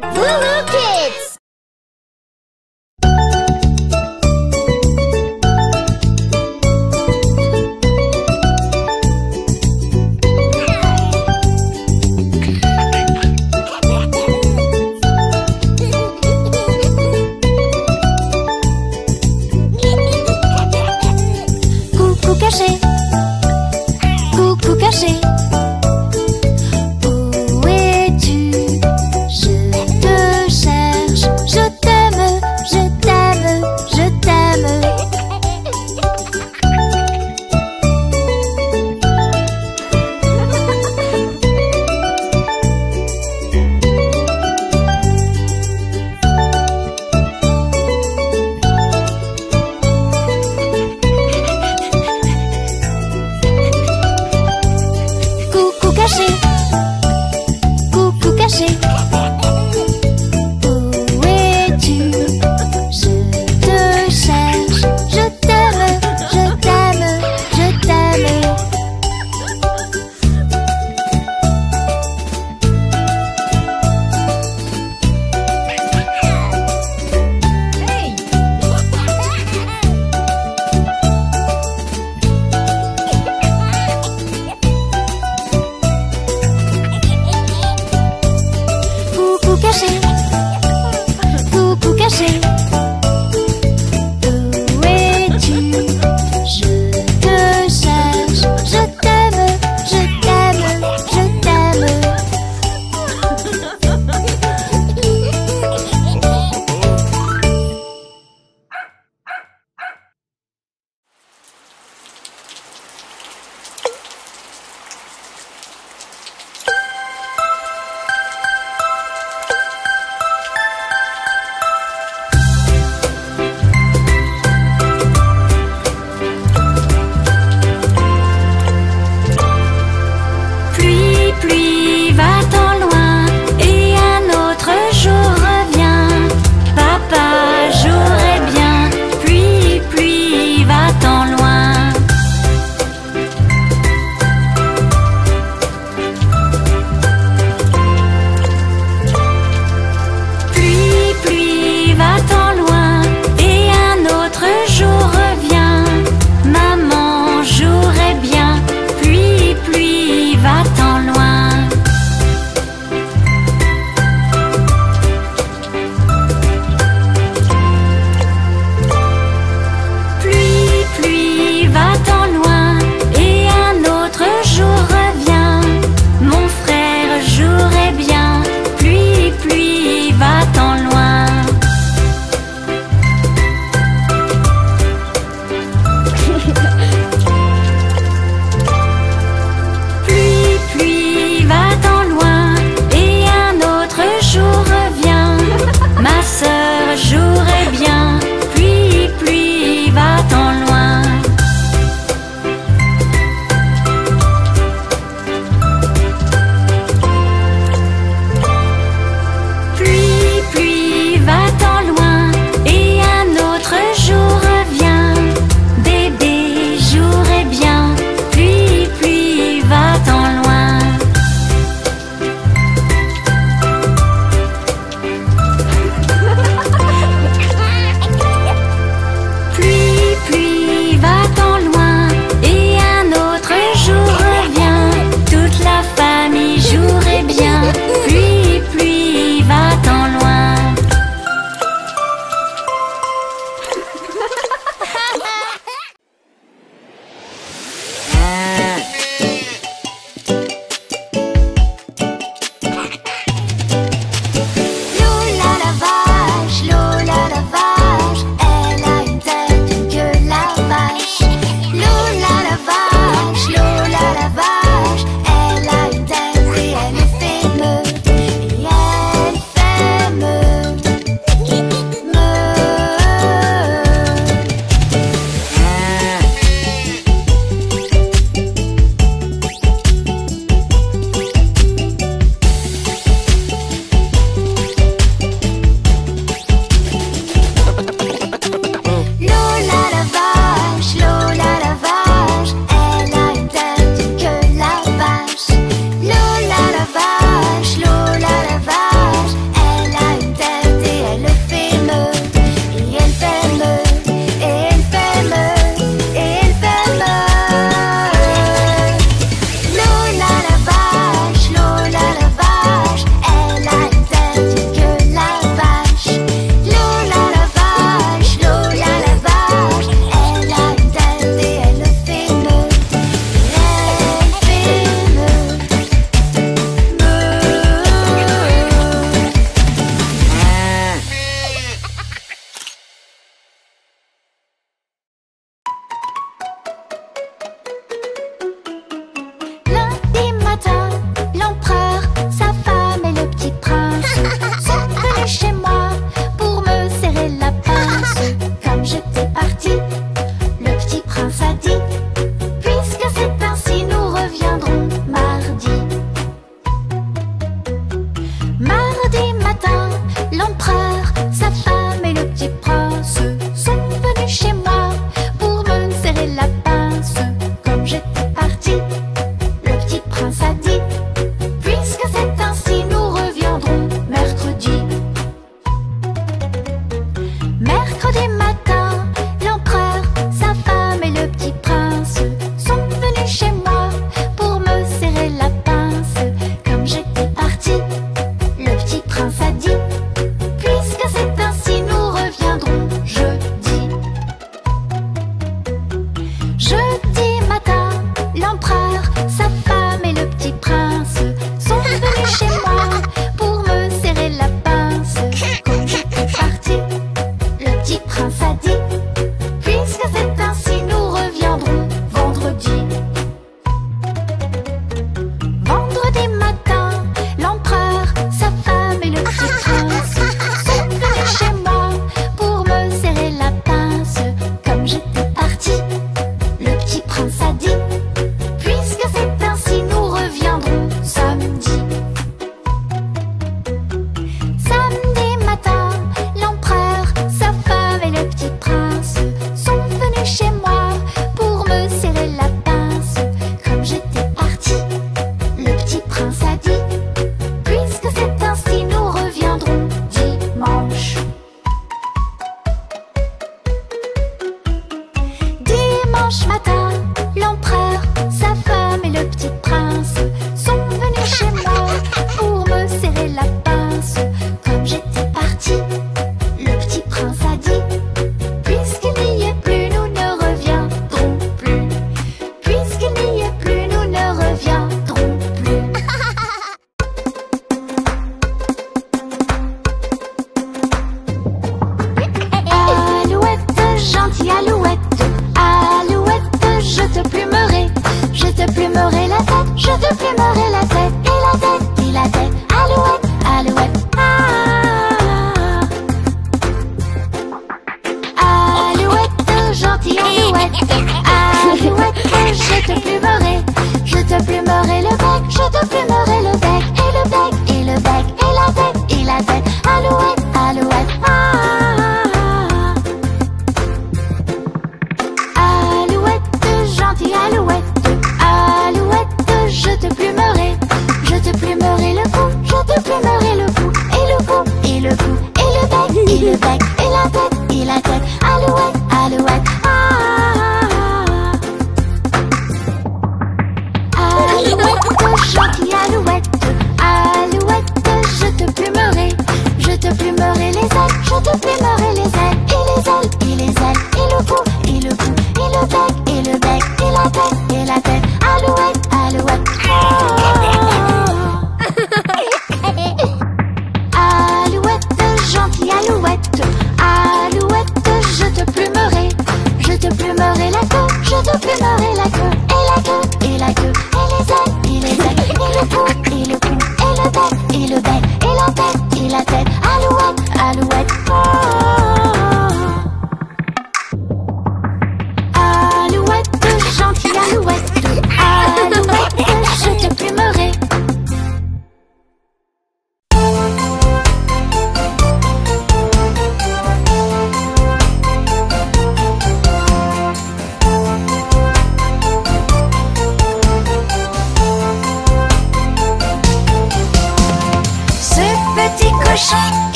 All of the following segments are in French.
Blue Luke Kid!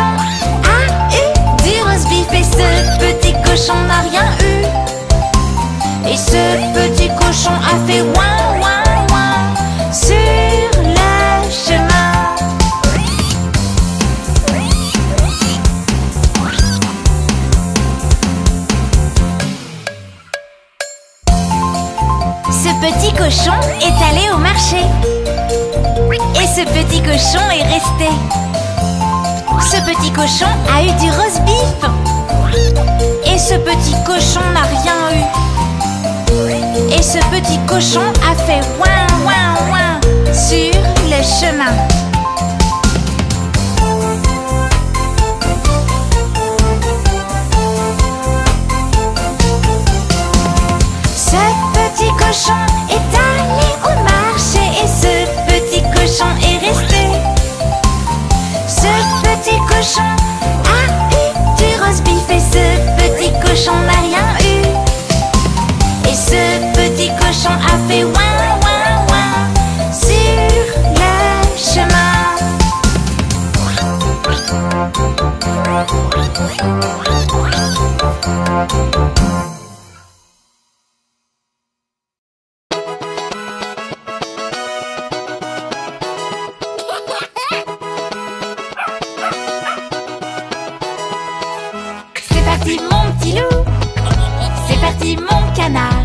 a eu du roast beef et ce petit cochon n'a rien eu. Et ce petit cochon a fait ouin. cochon a eu du roast beef. Et ce petit cochon n'a rien eu. Et ce petit cochon a fait ouin ouin ouin sur le chemin. Ce petit cochon mon petit loup. C'est parti, mon canard.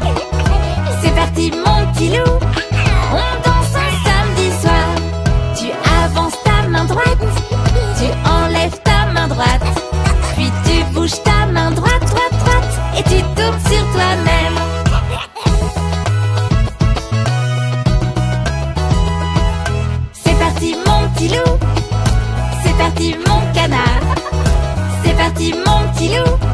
C'est parti, mon petit loup. On danse un samedi soir. Tu avances ta main droite. Tu enlèves ta main droite. Puis tu bouges ta main droite, droite, droite. Et tu tombes sur toi-même. C'est parti, mon petit loup. C'est parti, mon canard. C'est parti, mon petit loup.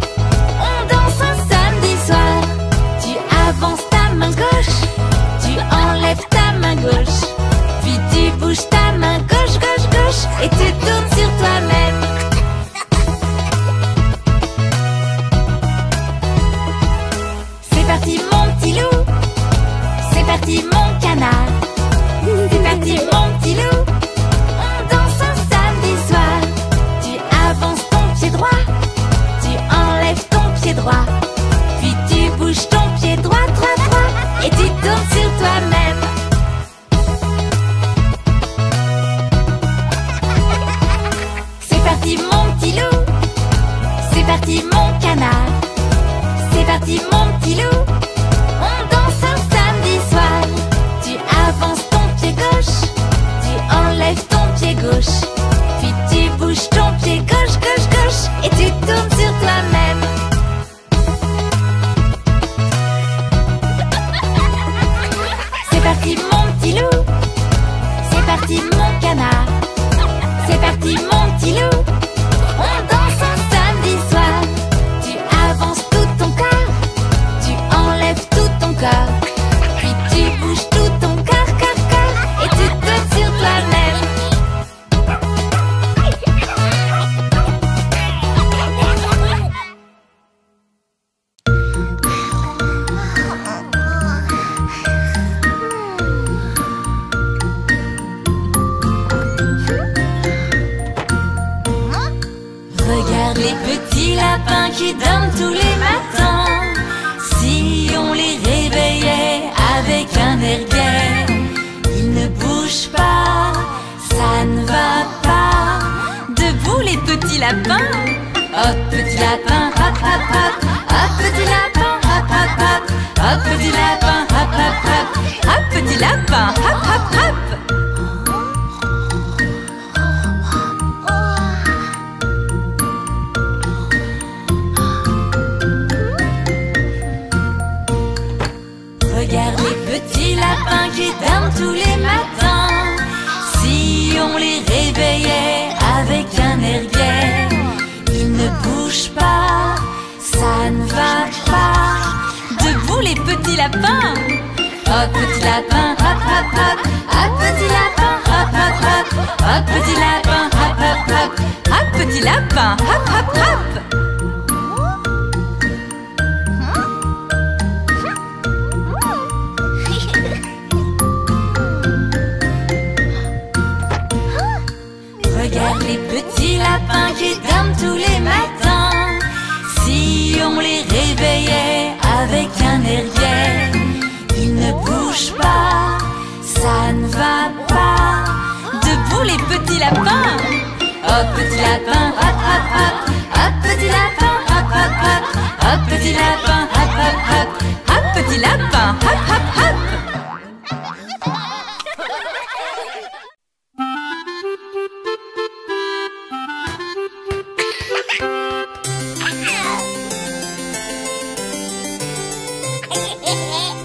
Hop petit lapin, hop hop hop, hop petit lapin, hop hop hop, hop petit lapin, hop hop hop, hop petit lapin, hop hop hop.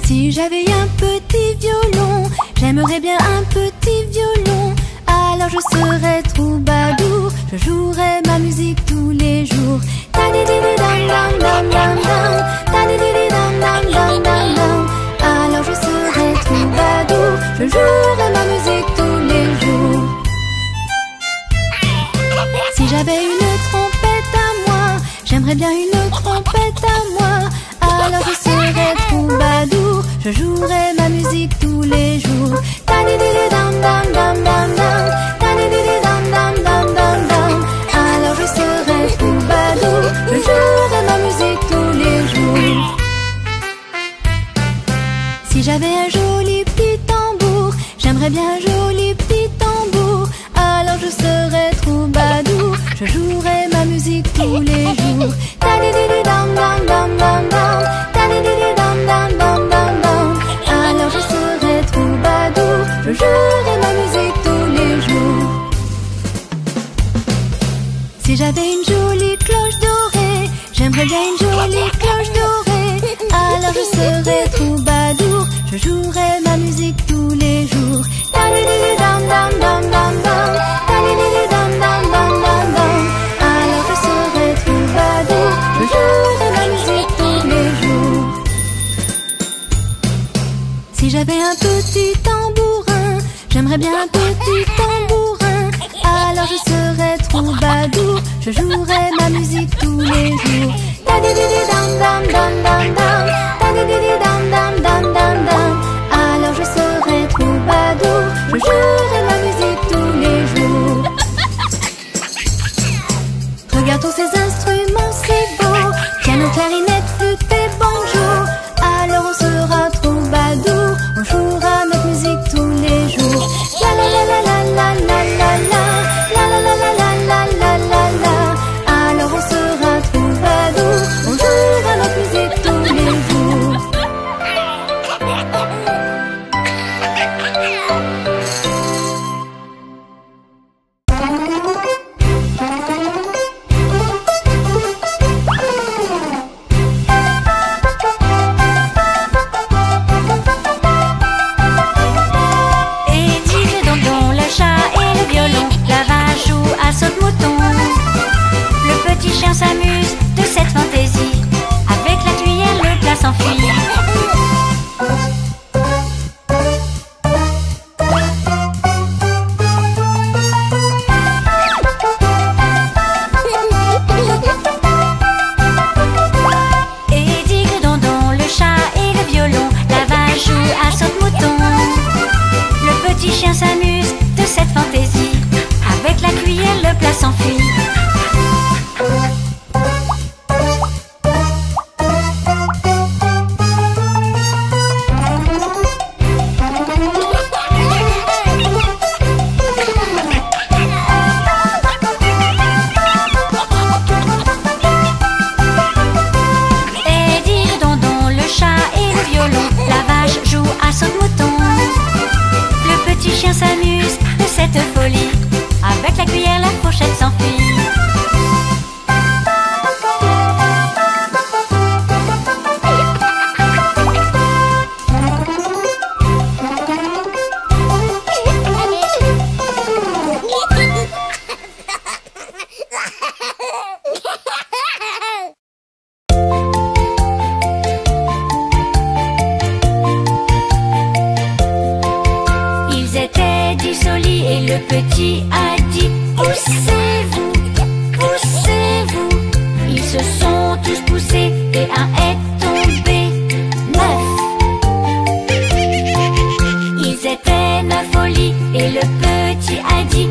Si j'avais un petit violon, j'aimerais bien un petit alors je serai troubadour, je jouerai ma musique tous les jours. Alors je serai troubadour, je jouerai ma musique tous les jours. Si j'avais une trompette à moi, j'aimerais bien une trompette à moi. Alors je serai troubadour, je jouerai ma musique tous les jours. Alors je serais troubadour, je jouerai ma musique tous les jours. Si j'avais un joli petit tambour, j'aimerais bien un joli petit tambour. Alors je serais troubadour, je jouerai ma musique tous les jours. jour et le petit a dit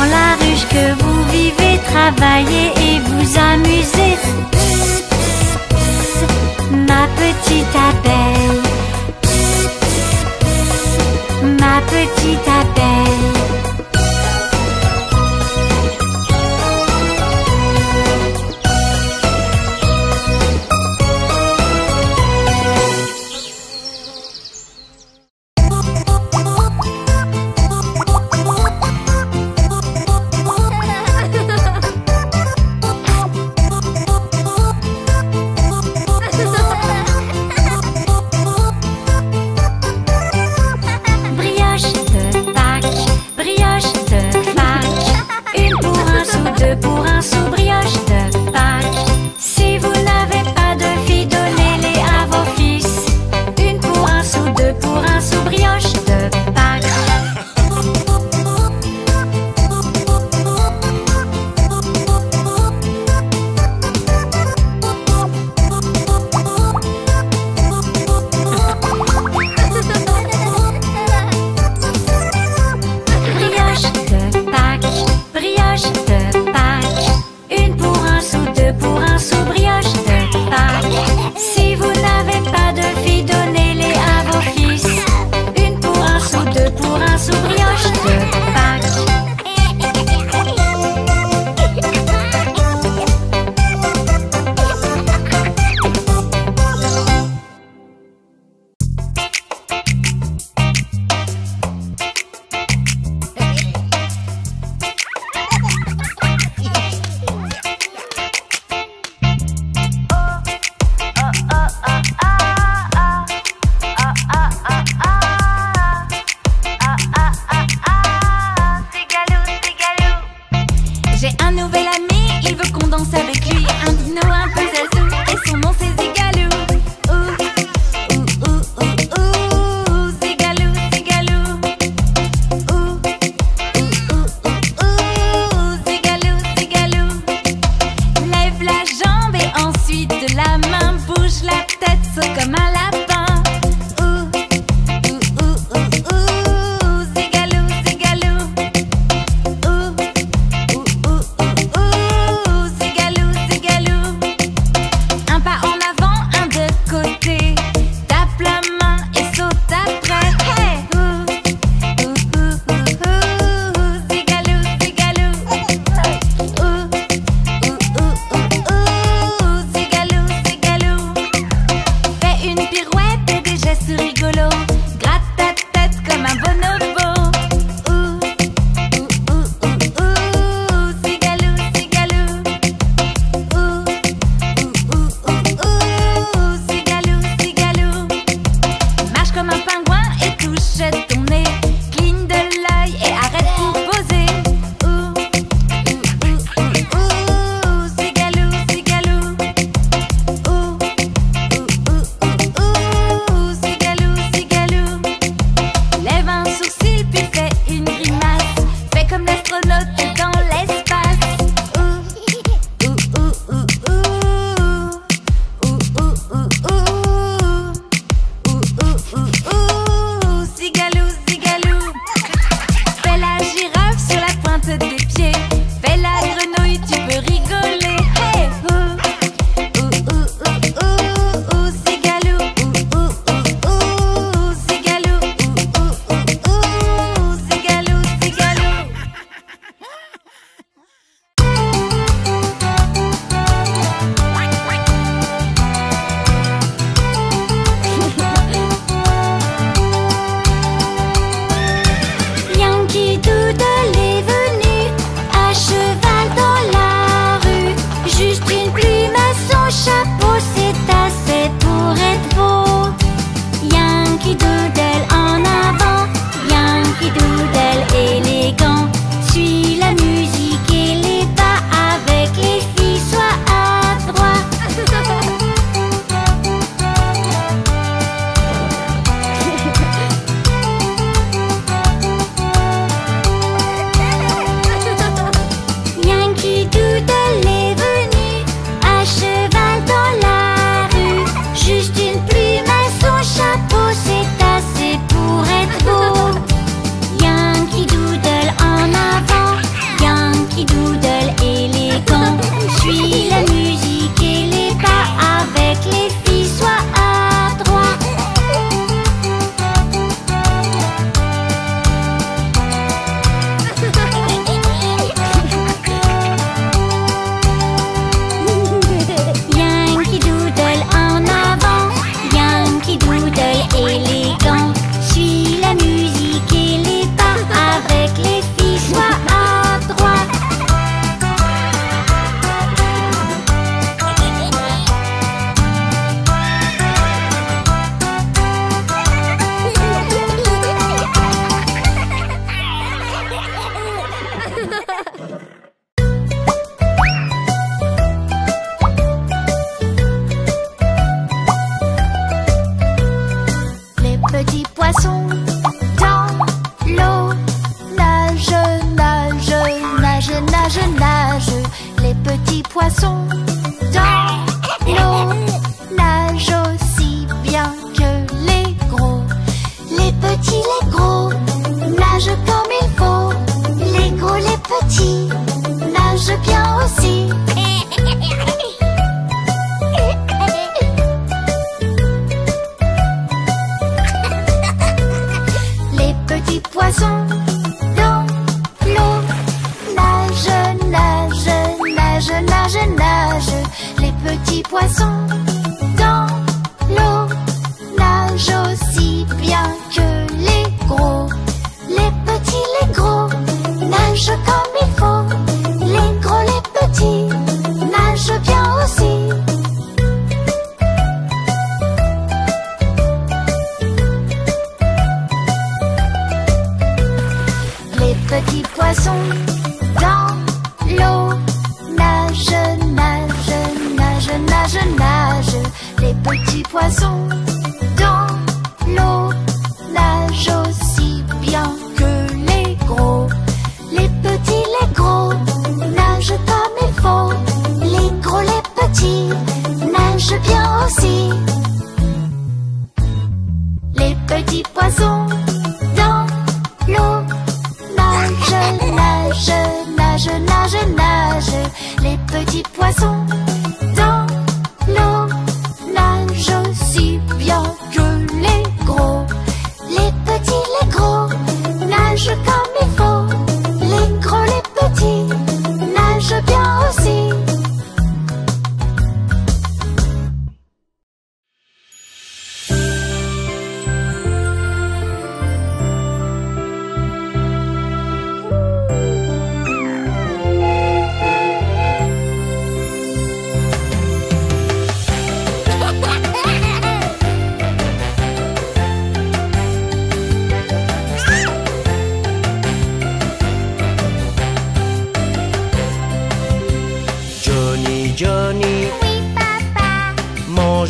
dans la ruche que vous vivez, travaillez et vous amusez. Ma petite abeille, ma petite abeille.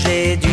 Manger du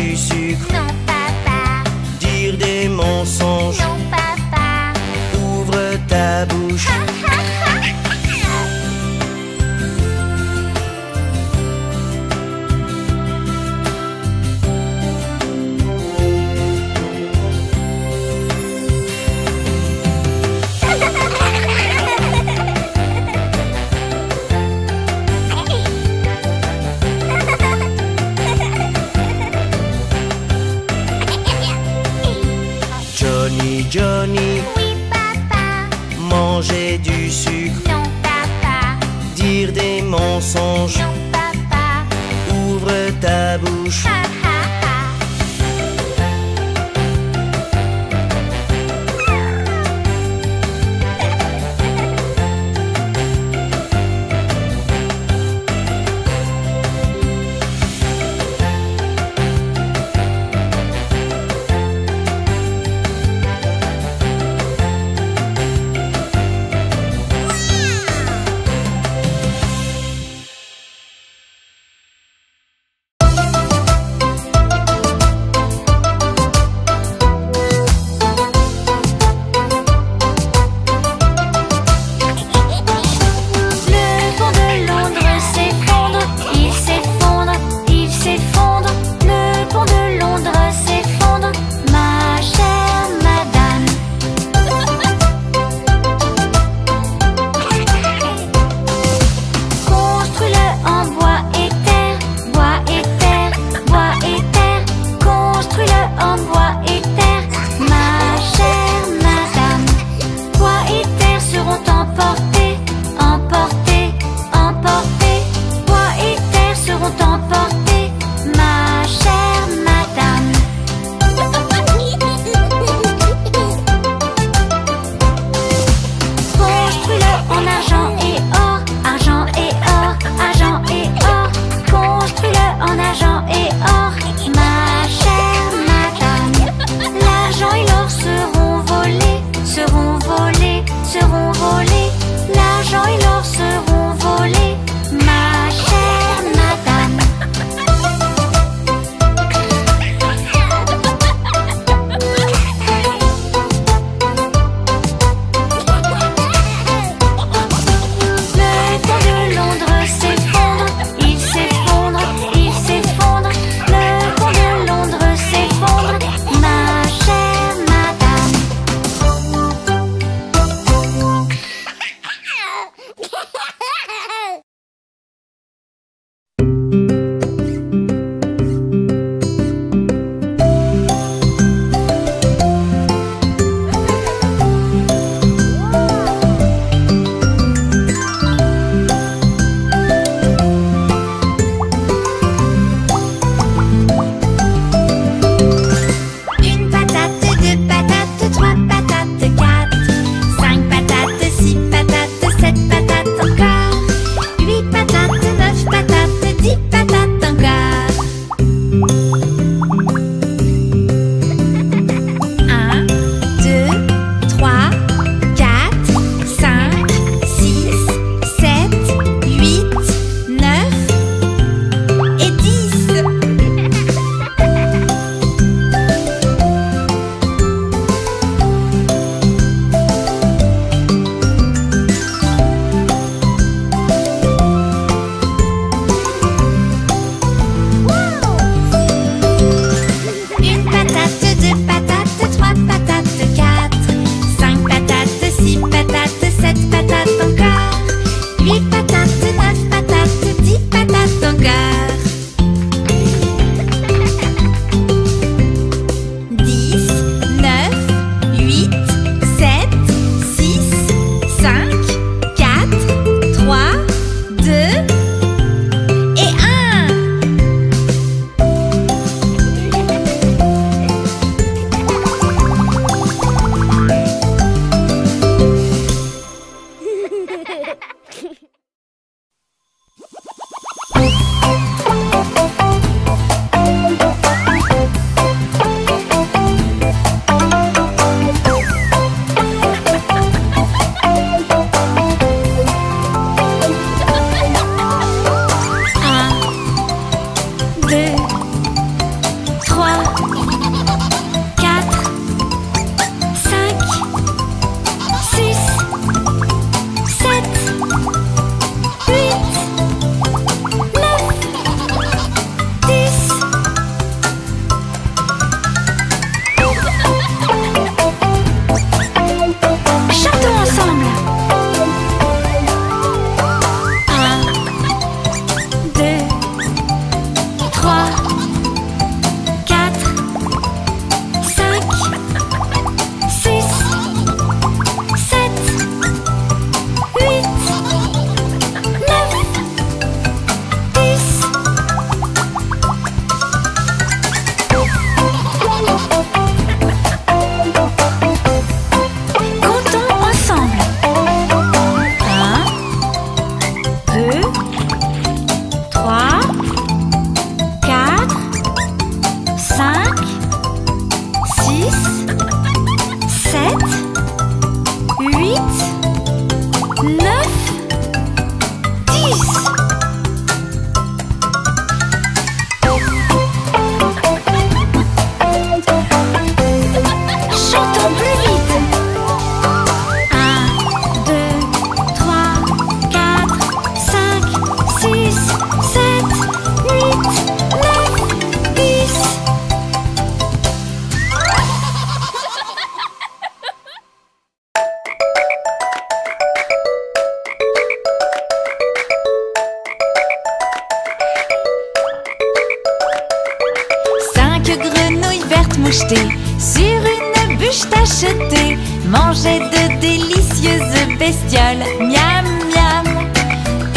Sur une bûche tachetée, manger de délicieuses bestioles. Miam miam.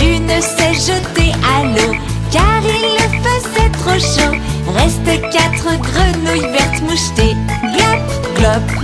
Une s'est jetée à l'eau, car il faisait trop chaud. Reste quatre grenouilles vertes mouchetées. Glop glop.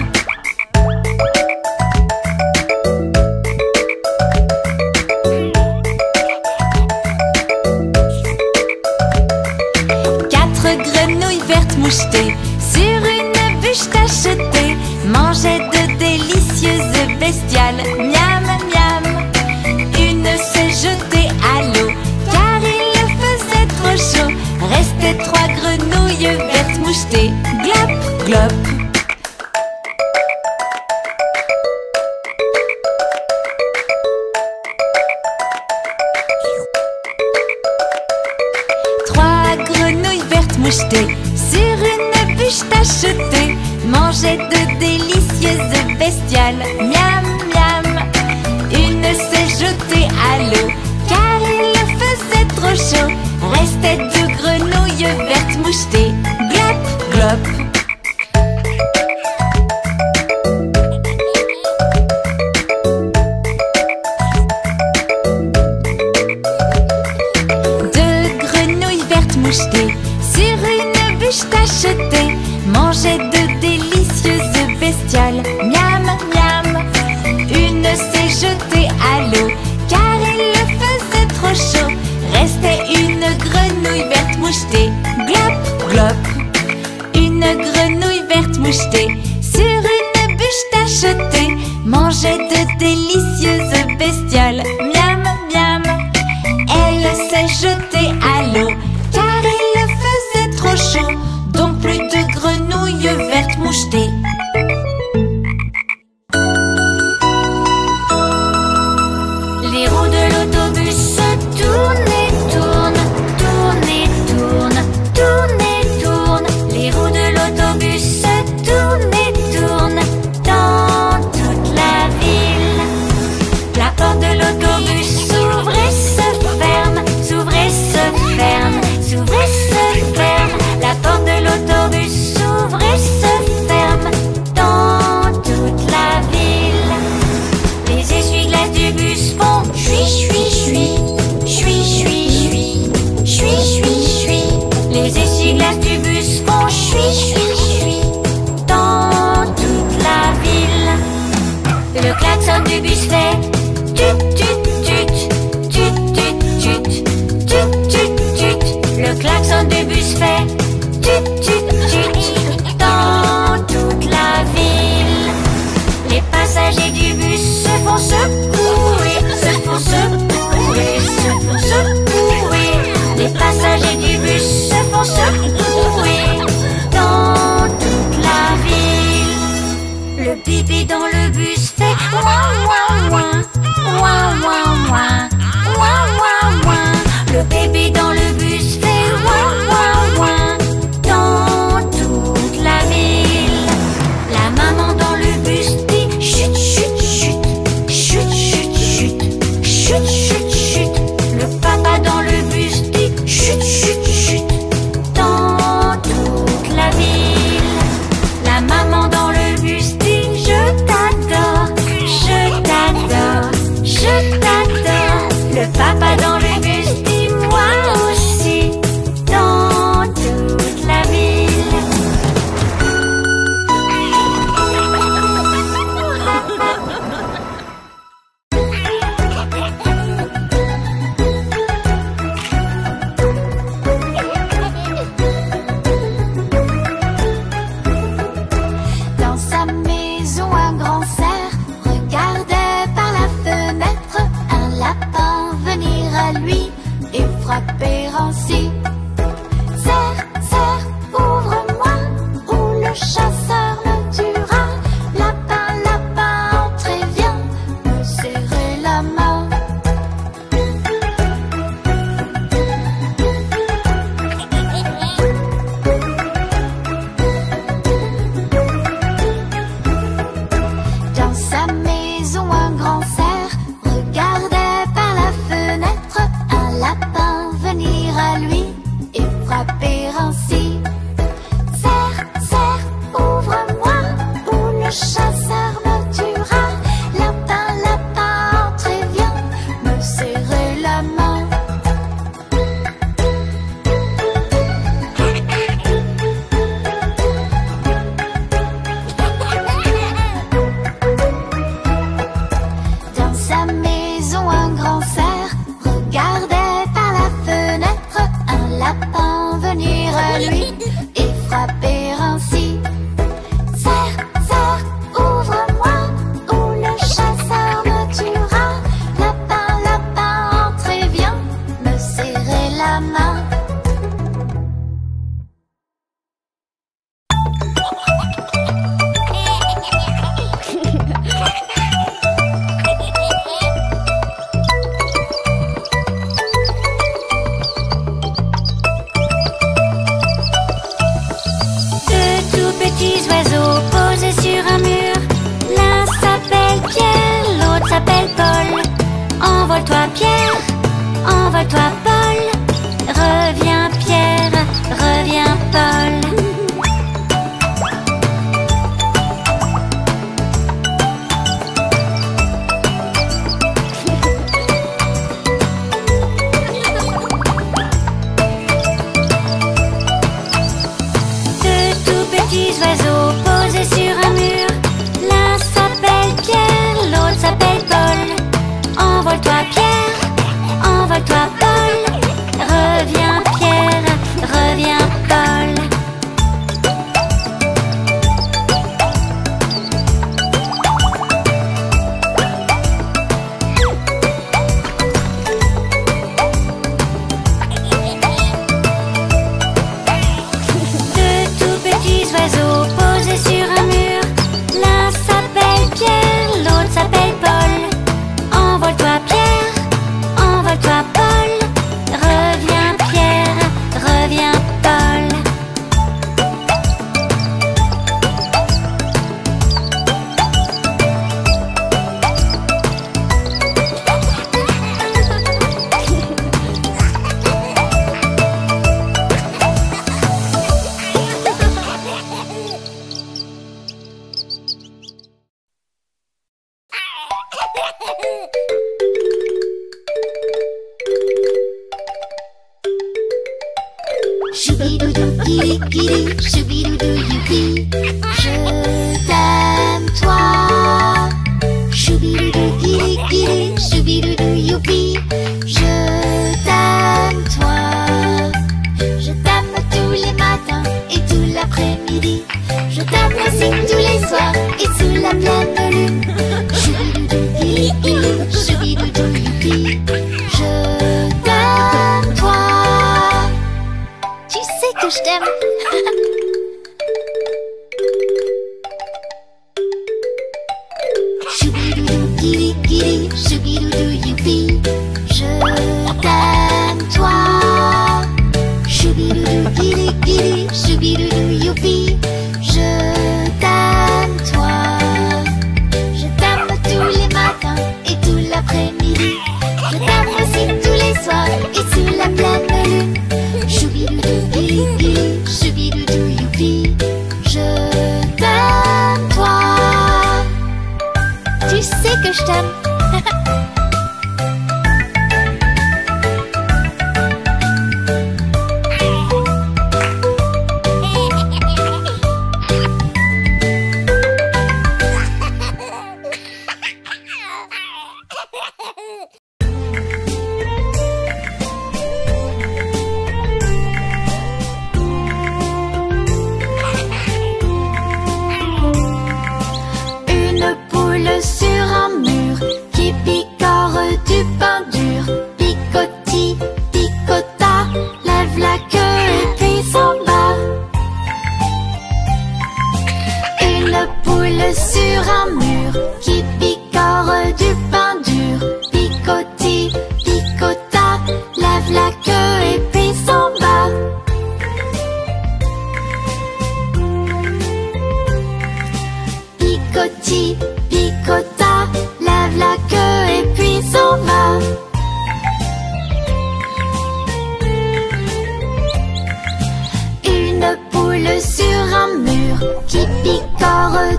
happy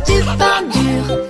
petit pas dur.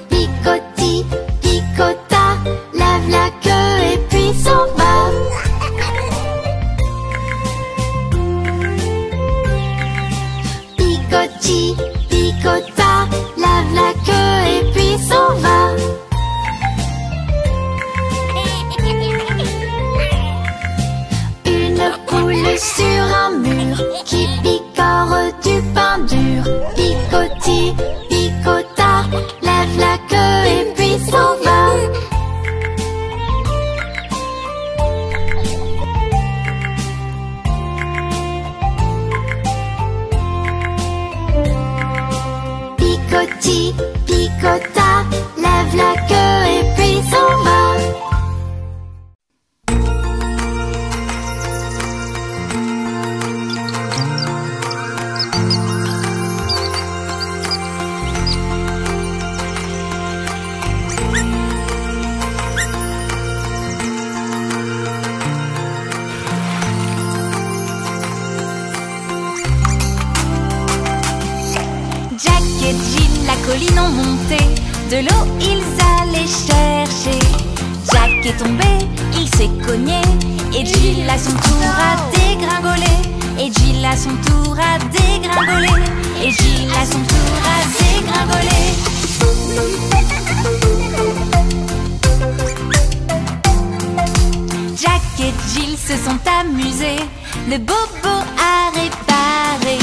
et Jill se sont amusés, le bobo a réparé.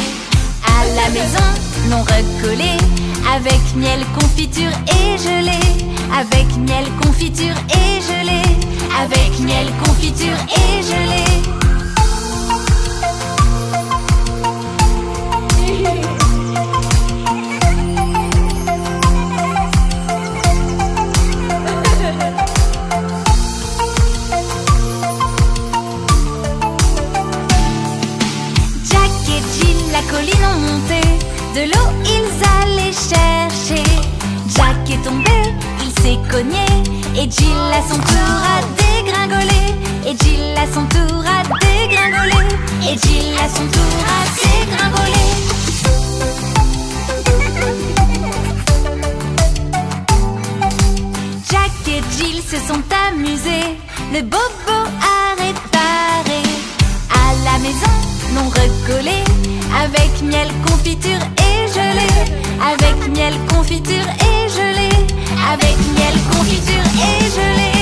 À la maison, non recollé avec miel, confiture et gelée. Avec miel, confiture et gelée. Avec miel, confiture et gelée. Et Jill à son tour a dégringolé. Et Jill à son tour a dégringolé. Et Jill à son tour a dégringolé. Jack et Jill se sont amusés. Le bobo a réparé. À la maison, non recollé Avec miel, confiture et gelée. Avec miel, confiture et avec miel, confiture et gelée.